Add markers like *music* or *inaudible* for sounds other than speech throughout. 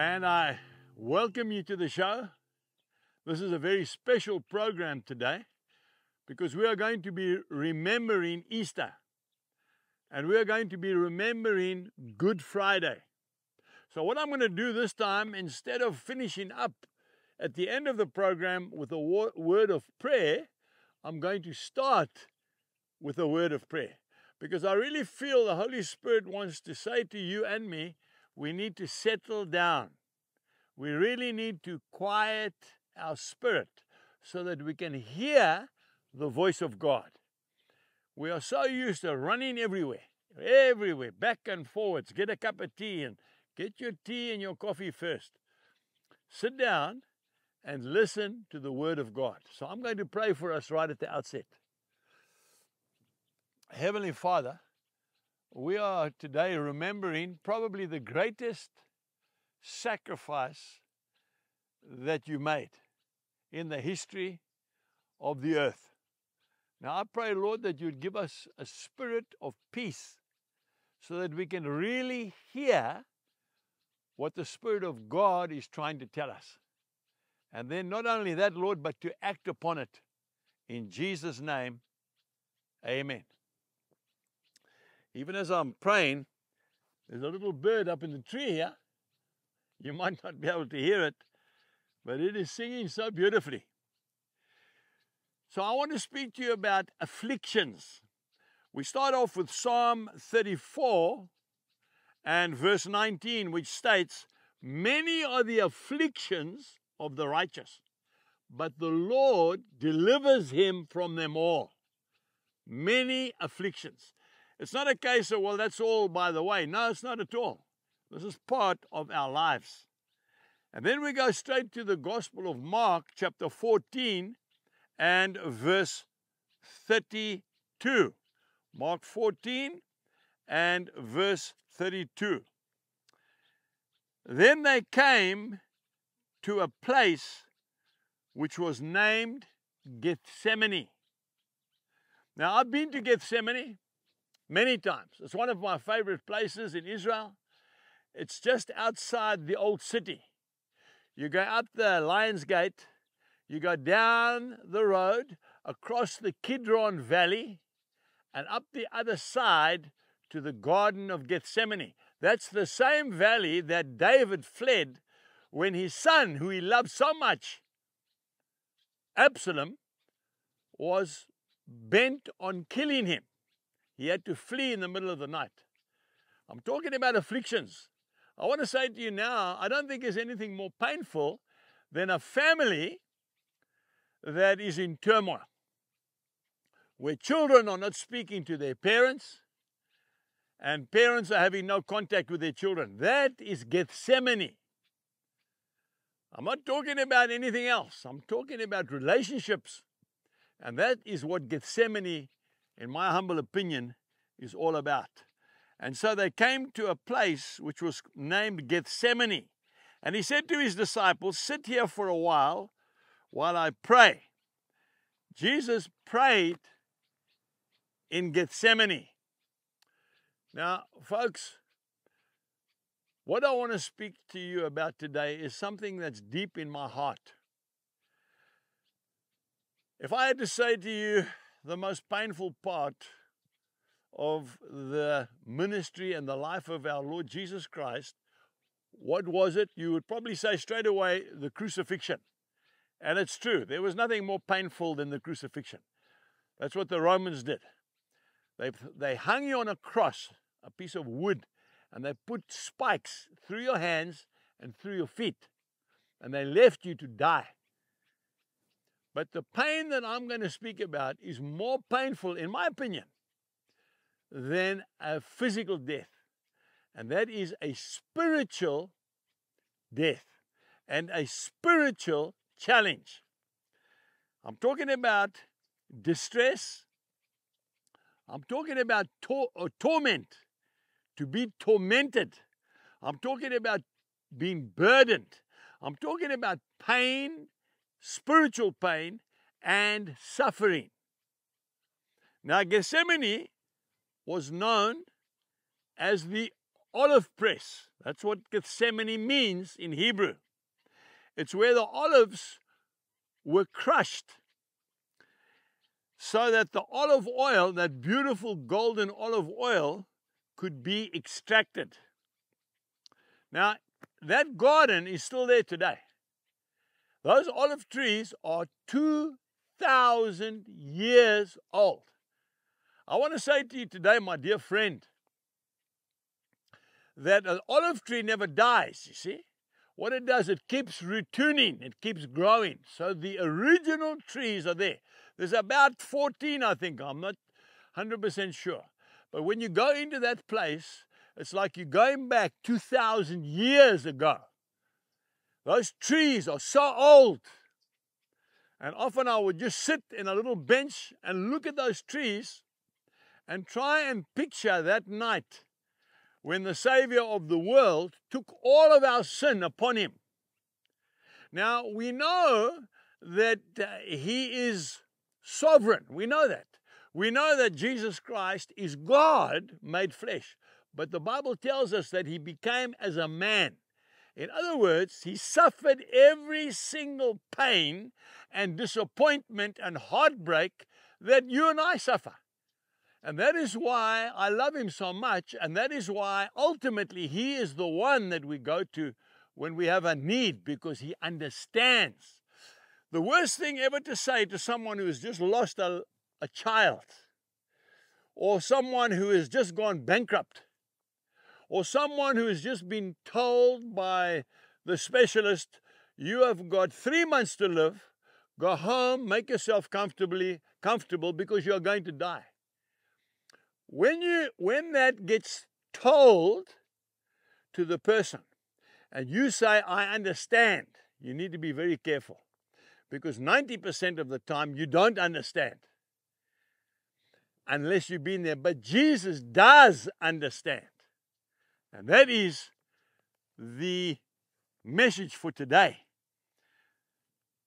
and I welcome you to the show. This is a very special program today because we are going to be remembering Easter and we are going to be remembering Good Friday. So, what I'm going to do this time, instead of finishing up at the end of the program with a word of prayer, I'm going to start with a word of prayer because I really feel the Holy Spirit wants to say to you and me, we need to settle down. We really need to quiet our spirit so that we can hear the voice of God. We are so used to running everywhere, everywhere, back and forwards. Get a cup of tea and get your tea and your coffee first. Sit down and listen to the word of God. So I'm going to pray for us right at the outset. Heavenly Father, we are today remembering probably the greatest sacrifice that you made in the history of the earth. Now, I pray, Lord, that you'd give us a spirit of peace so that we can really hear what the Spirit of God is trying to tell us. And then, not only that, Lord, but to act upon it. In Jesus' name, amen. Even as I'm praying, there's a little bird up in the tree here. You might not be able to hear it, but it is singing so beautifully. So I want to speak to you about afflictions. We start off with Psalm 34 and verse 19, which states, Many are the afflictions of the righteous, but the Lord delivers him from them all. Many afflictions. It's not a case of, well, that's all by the way. No, it's not at all. This is part of our lives. And then we go straight to the Gospel of Mark, chapter 14 and verse 32. Mark 14 and verse 32. Then they came to a place which was named Gethsemane. Now, I've been to Gethsemane many times. It's one of my favorite places in Israel. It's just outside the old city. You go up the Lion's Gate, you go down the road across the Kidron Valley, and up the other side to the Garden of Gethsemane. That's the same valley that David fled when his son, who he loved so much, Absalom, was bent on killing him. He had to flee in the middle of the night. I'm talking about afflictions. I want to say to you now, I don't think there's anything more painful than a family that is in turmoil, where children are not speaking to their parents and parents are having no contact with their children. That is Gethsemane. I'm not talking about anything else. I'm talking about relationships. And that is what Gethsemane in my humble opinion, is all about. And so they came to a place which was named Gethsemane. And he said to his disciples, Sit here for a while while I pray. Jesus prayed in Gethsemane. Now, folks, what I want to speak to you about today is something that's deep in my heart. If I had to say to you, the most painful part of the ministry and the life of our Lord Jesus Christ, what was it? You would probably say straight away the crucifixion. And it's true, there was nothing more painful than the crucifixion. That's what the Romans did. They, they hung you on a cross, a piece of wood, and they put spikes through your hands and through your feet, and they left you to die. But the pain that I'm going to speak about is more painful, in my opinion, than a physical death. And that is a spiritual death and a spiritual challenge. I'm talking about distress. I'm talking about tor- uh, torment, to be tormented. I'm talking about being burdened. I'm talking about pain spiritual pain, and suffering. Now, Gethsemane was known as the olive press. That's what Gethsemane means in Hebrew. It's where the olives were crushed so that the olive oil, that beautiful golden olive oil, could be extracted. Now, that garden is still there today. Those olive trees are 2,000 years old. I want to say to you today, my dear friend, that an olive tree never dies, you see. What it does, it keeps retuning, it keeps growing. So the original trees are there. There's about 14, I think, I'm not 100% sure. But when you go into that place, it's like you're going back 2,000 years ago. Those trees are so old. And often I would just sit in a little bench and look at those trees and try and picture that night when the Savior of the world took all of our sin upon him. Now, we know that uh, he is sovereign. We know that. We know that Jesus Christ is God made flesh. But the Bible tells us that he became as a man. In other words, he suffered every single pain and disappointment and heartbreak that you and I suffer. And that is why I love him so much. And that is why ultimately he is the one that we go to when we have a need because he understands. The worst thing ever to say to someone who has just lost a, a child or someone who has just gone bankrupt or someone who has just been told by the specialist, you have got three months to live, go home, make yourself comfortably comfortable because you are going to die. When, you, when that gets told to the person and you say, I understand, you need to be very careful because 90% of the time you don't understand unless you've been there. But Jesus does understand. And that is the message for today.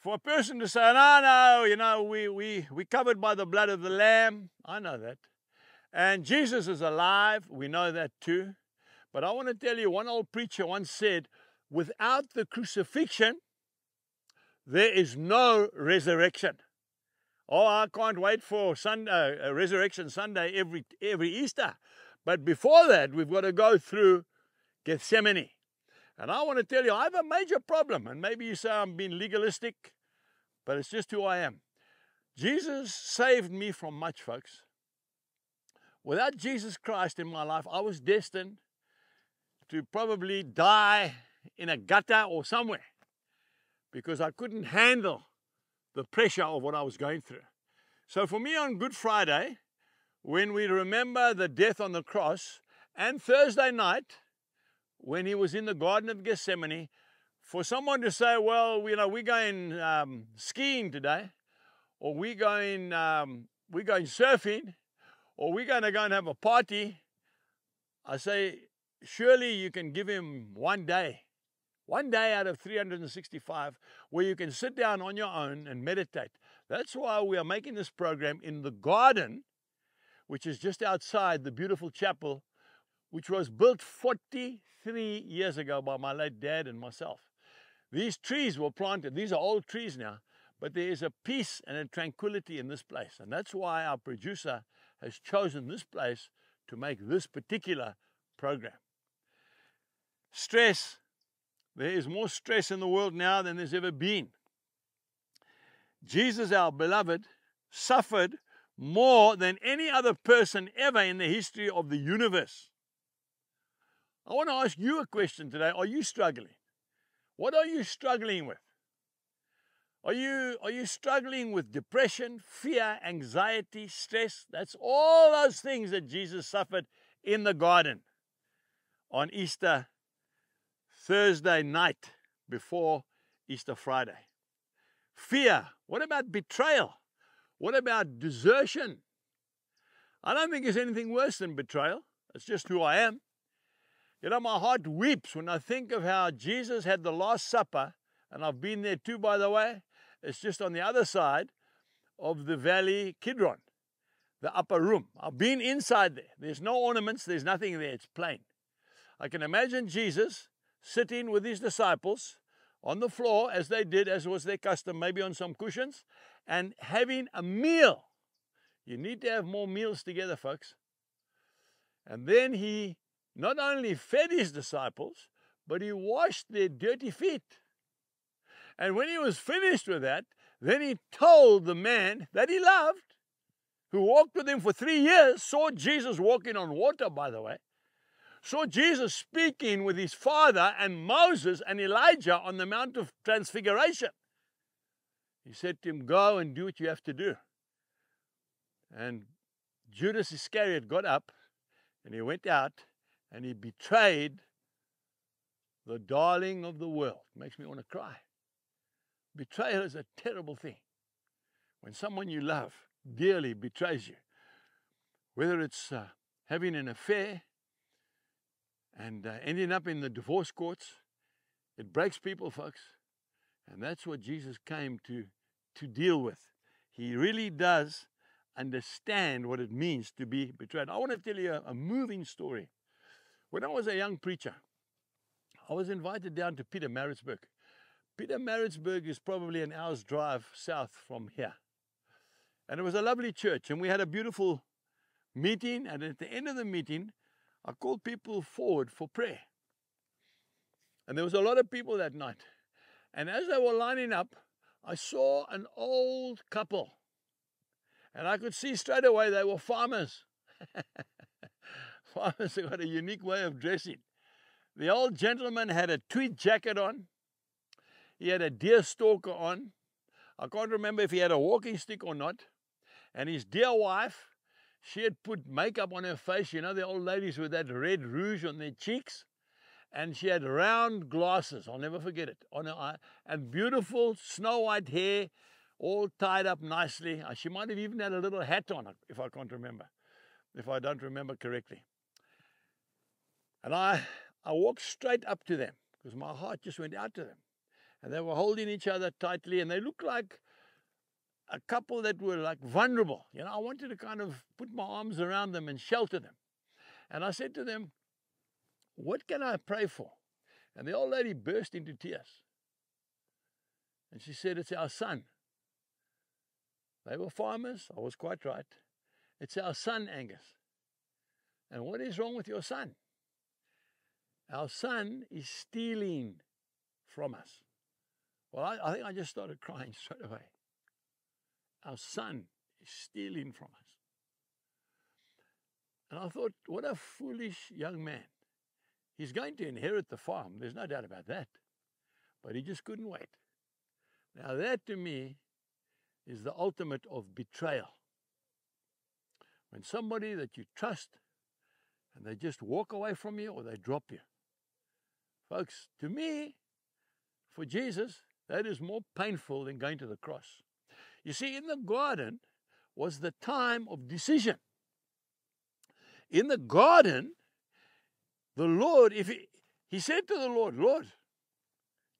For a person to say, no, no, you know, we, we, we covered by the blood of the Lamb, I know that. And Jesus is alive. We know that too. But I want to tell you, one old preacher once said, without the crucifixion, there is no resurrection. Oh, I can't wait for Sunday, uh, Resurrection Sunday every, every Easter. But before that, we've got to go through Gethsemane. And I want to tell you, I have a major problem. And maybe you say I'm being legalistic, but it's just who I am. Jesus saved me from much, folks. Without Jesus Christ in my life, I was destined to probably die in a gutter or somewhere because I couldn't handle the pressure of what I was going through. So for me on Good Friday, when we remember the death on the cross, and Thursday night, when he was in the Garden of Gethsemane, for someone to say, well, you know, we're going um, skiing today, or we're going, um, we're going surfing, or we're going to go and have a party, I say, surely you can give him one day, one day out of 365, where you can sit down on your own and meditate. That's why we are making this program in the garden, which is just outside the beautiful chapel, which was built 43 years ago by my late dad and myself. These trees were planted, these are old trees now, but there is a peace and a tranquility in this place. And that's why our producer has chosen this place to make this particular program. Stress. There is more stress in the world now than there's ever been. Jesus, our beloved, suffered more than any other person ever in the history of the universe. I want to ask you a question today. Are you struggling? What are you struggling with? Are you, are you struggling with depression, fear, anxiety, stress? That's all those things that Jesus suffered in the garden on Easter Thursday night before Easter Friday. Fear. What about betrayal? What about desertion? I don't think there's anything worse than betrayal. It's just who I am. You know, my heart weeps when I think of how Jesus had the Last Supper, and I've been there too, by the way. It's just on the other side of the Valley Kidron, the upper room. I've been inside there. There's no ornaments, there's nothing there, it's plain. I can imagine Jesus sitting with his disciples on the floor as they did, as was their custom, maybe on some cushions, and having a meal. You need to have more meals together, folks. And then he not only fed his disciples, but he washed their dirty feet. And when he was finished with that, then he told the man that he loved, who walked with him for three years, saw Jesus walking on water, by the way, saw Jesus speaking with his father and Moses and Elijah on the Mount of Transfiguration. He said to him, Go and do what you have to do. And Judas Iscariot got up and he went out and he betrayed the darling of the world. Makes me want to cry. Betrayal is a terrible thing. When someone you love dearly betrays you, whether it's uh, having an affair and uh, ending up in the divorce courts, it breaks people, folks. And that's what Jesus came to, to deal with. He really does understand what it means to be betrayed. I want to tell you a, a moving story. When I was a young preacher, I was invited down to Pietermaritzburg. Peter Maritzburg is probably an hour's drive south from here. And it was a lovely church, and we had a beautiful meeting. And at the end of the meeting, I called people forward for prayer. And there was a lot of people that night. And as they were lining up, I saw an old couple. And I could see straight away they were farmers. *laughs* farmers have got a unique way of dressing. The old gentleman had a tweed jacket on. He had a deer stalker on. I can't remember if he had a walking stick or not. And his dear wife, she had put makeup on her face. You know, the old ladies with that red rouge on their cheeks. And she had round glasses, I'll never forget it, on her eye. And beautiful snow white hair, all tied up nicely. Uh, she might have even had a little hat on, if I can't remember, if I don't remember correctly. And I, I walked straight up to them because my heart just went out to them and they were holding each other tightly, and they looked like a couple that were like vulnerable. You know, I wanted to kind of put my arms around them and shelter them. And I said to them, What can I pray for? And the old lady burst into tears. And she said, It's our son. They were farmers. I was quite right. It's our son, Angus. And what is wrong with your son? Our son is stealing from us. Well, I, I think I just started crying *laughs* straight away. Our son is stealing from us. And I thought, what a foolish young man. He's going to inherit the farm, there's no doubt about that. But he just couldn't wait. Now, that to me is the ultimate of betrayal. When somebody that you trust and they just walk away from you or they drop you. Folks, to me, for Jesus, that is more painful than going to the cross. You see, in the garden was the time of decision. In the garden, the Lord, if he, he said to the Lord, Lord,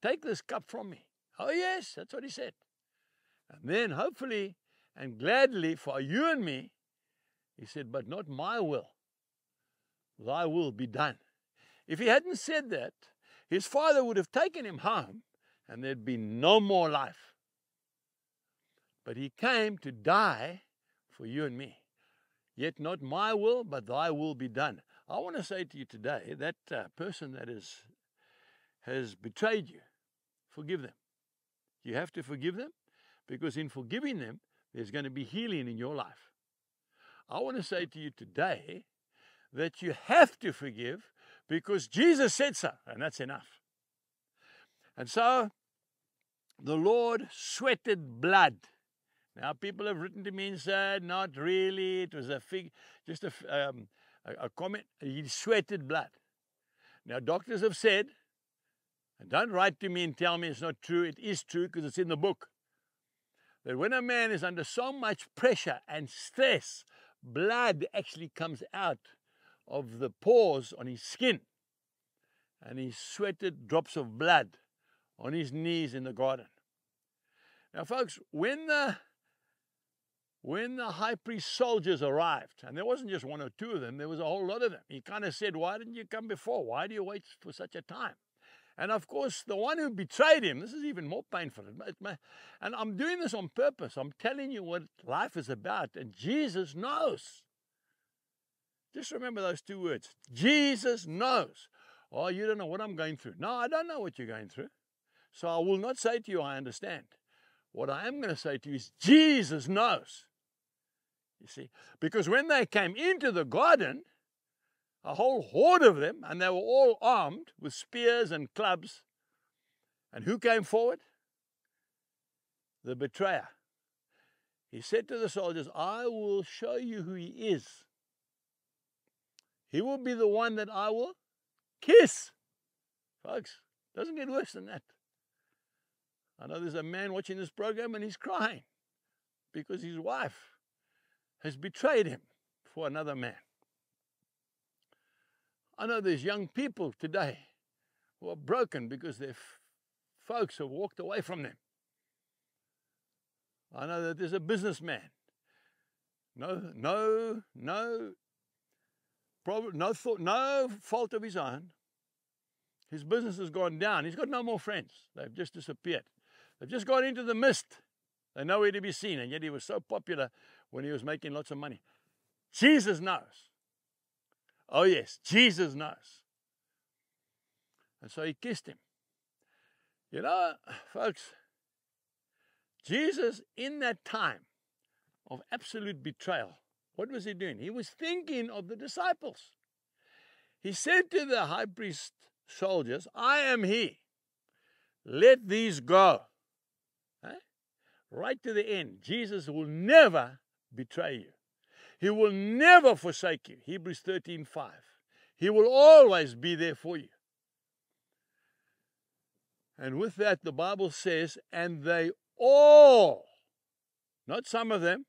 take this cup from me. Oh, yes, that's what he said. And then, hopefully and gladly for you and me, he said, But not my will, thy will be done. If he hadn't said that, his father would have taken him home and there'd be no more life. But he came to die for you and me. Yet not my will, but thy will be done. I want to say to you today that uh, person that is, has betrayed you, forgive them. You have to forgive them because in forgiving them, there's going to be healing in your life. I want to say to you today that you have to forgive because Jesus said so, and that's enough. And so the Lord sweated blood. Now, people have written to me and said, not really. It was a fig, just a, um, a, a comment. He sweated blood. Now, doctors have said, and don't write to me and tell me it's not true. It is true because it's in the book. That when a man is under so much pressure and stress, blood actually comes out of the pores on his skin. And he sweated drops of blood on his knees in the garden. Now, folks, when the when the high priest soldiers arrived, and there wasn't just one or two of them, there was a whole lot of them, he kind of said, Why didn't you come before? Why do you wait for such a time? And of course, the one who betrayed him, this is even more painful. And I'm doing this on purpose. I'm telling you what life is about, and Jesus knows. Just remember those two words Jesus knows. Oh, you don't know what I'm going through. No, I don't know what you're going through. So I will not say to you, I understand. What I am going to say to you is, Jesus knows. You see, because when they came into the garden, a whole horde of them, and they were all armed with spears and clubs. And who came forward? The betrayer. He said to the soldiers, I will show you who he is. He will be the one that I will kiss. Folks, doesn't get worse than that. I know there's a man watching this program and he's crying because his wife has betrayed him for another man. I know there's young people today who are broken because their folks have walked away from them. I know that there's a businessman. No, no, no, problem, no thought, no fault of his own. His business has gone down. He's got no more friends. They've just disappeared. They've just gone into the mist. They're nowhere to be seen, and yet he was so popular when he was making lots of money. Jesus knows. Oh, yes, Jesus knows. And so he kissed him. You know, folks, Jesus, in that time of absolute betrayal, what was he doing? He was thinking of the disciples. He said to the high priest soldiers, I am he. Let these go. Right to the end. Jesus will never betray you. He will never forsake you. Hebrews 13 5. He will always be there for you. And with that, the Bible says, and they all, not some of them,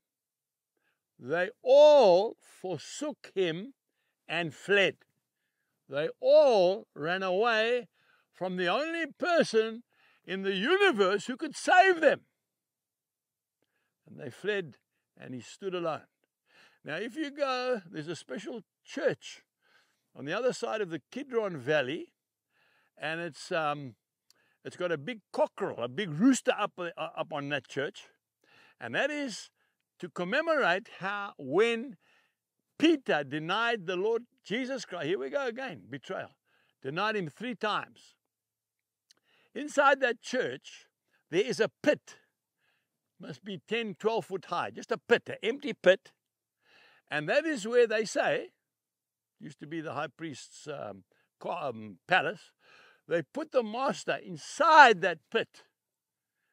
they all forsook him and fled. They all ran away from the only person in the universe who could save them. And they fled, and he stood alone. Now, if you go, there's a special church on the other side of the Kidron Valley, and it's um, it's got a big cockerel, a big rooster up uh, up on that church, and that is to commemorate how when Peter denied the Lord Jesus Christ, here we go again, betrayal, denied him three times. Inside that church, there is a pit, must be 10, 12 foot high, just a pit, an empty pit. And that is where they say, used to be the high priest's um, um, palace, they put the master inside that pit.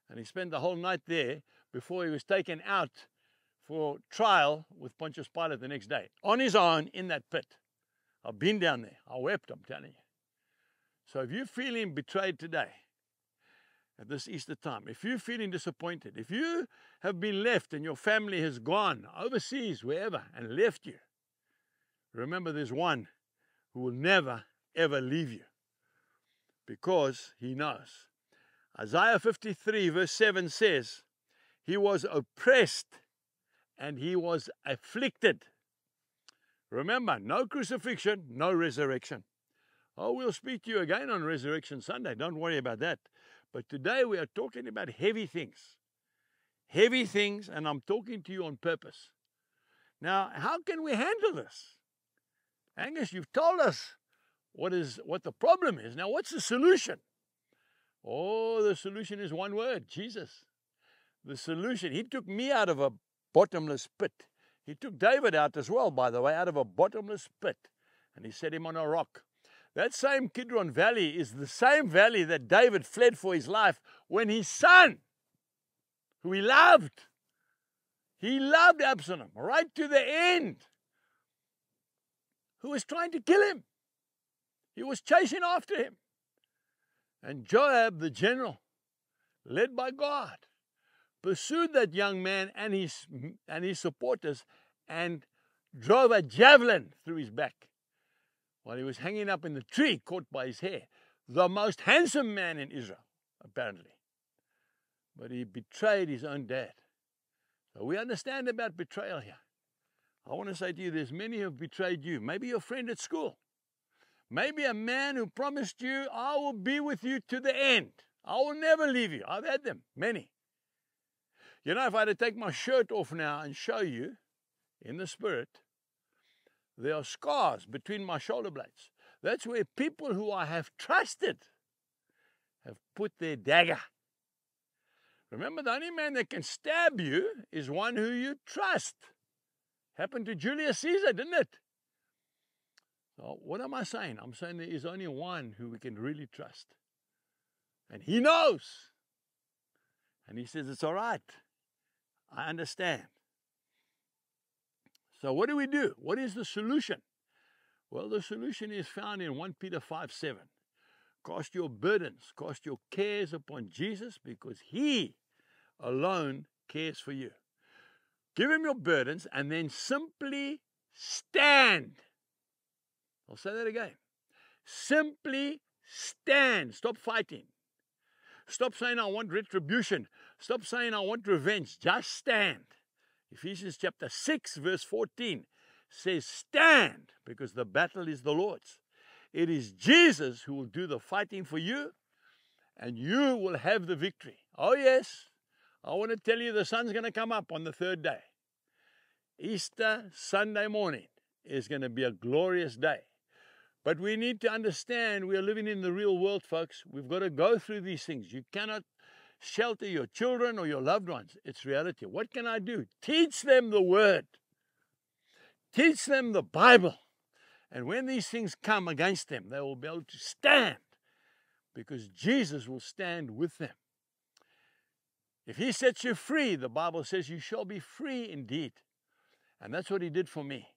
And he spent the whole night there before he was taken out for trial with Pontius Pilate the next day, on his own in that pit. I've been down there. I wept, I'm telling you. So if you're feeling betrayed today, at this Easter time, if you're feeling disappointed, if you have been left and your family has gone overseas, wherever, and left you, remember there's one who will never, ever leave you because he knows. Isaiah 53, verse 7 says, He was oppressed and he was afflicted. Remember, no crucifixion, no resurrection. Oh, we'll speak to you again on Resurrection Sunday. Don't worry about that. But today we are talking about heavy things. Heavy things, and I'm talking to you on purpose. Now, how can we handle this? Angus, you've told us what is what the problem is. Now, what's the solution? Oh, the solution is one word Jesus. The solution. He took me out of a bottomless pit. He took David out as well, by the way, out of a bottomless pit, and he set him on a rock. That same Kidron Valley is the same valley that David fled for his life when his son, who he loved, he loved Absalom right to the end, who was trying to kill him. He was chasing after him. And Joab, the general, led by God, pursued that young man and his, and his supporters and drove a javelin through his back while he was hanging up in the tree, caught by his hair. The most handsome man in Israel, apparently. But he betrayed his own dad. So we understand about betrayal here. I want to say to you, there's many who have betrayed you. Maybe your friend at school. Maybe a man who promised you, I will be with you to the end. I will never leave you. I've had them, many. You know, if I had to take my shirt off now and show you in the spirit, there are scars between my shoulder blades. That's where people who I have trusted have put their dagger. Remember, the only man that can stab you is one who you trust. Happened to Julius Caesar, didn't it? So, what am I saying? I'm saying there is only one who we can really trust. And he knows. And he says, It's all right. I understand. So, what do we do? What is the solution? Well, the solution is found in 1 Peter 5 7. Cast your burdens, cast your cares upon Jesus because he alone cares for you. Give him your burdens and then simply stand. I'll say that again. Simply stand. Stop fighting. Stop saying, I want retribution. Stop saying, I want revenge. Just stand. Ephesians chapter 6, verse 14 says, Stand, because the battle is the Lord's. It is Jesus who will do the fighting for you, and you will have the victory. Oh, yes. I want to tell you the sun's going to come up on the third day. Easter Sunday morning is going to be a glorious day. But we need to understand we are living in the real world, folks. We've got to go through these things. You cannot shelter your children or your loved ones. It's reality. What can I do? Teach them the word, teach them the Bible. And when these things come against them, they will be able to stand because Jesus will stand with them. If he sets you free, the Bible says you shall be free indeed. And that's what he did for me.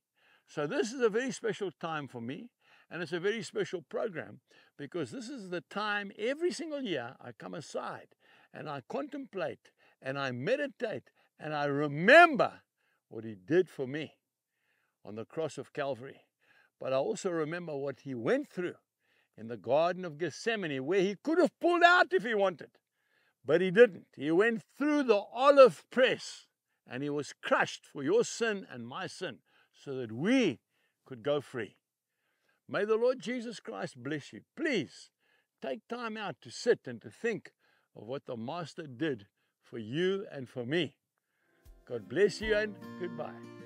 So this is a very special time for me. And it's a very special program because this is the time every single year I come aside and I contemplate and I meditate and I remember what he did for me on the cross of Calvary. But I also remember what he went through in the Garden of Gethsemane, where he could have pulled out if he wanted, but he didn't. He went through the olive press and he was crushed for your sin and my sin so that we could go free. May the Lord Jesus Christ bless you. Please take time out to sit and to think of what the Master did for you and for me. God bless you and goodbye.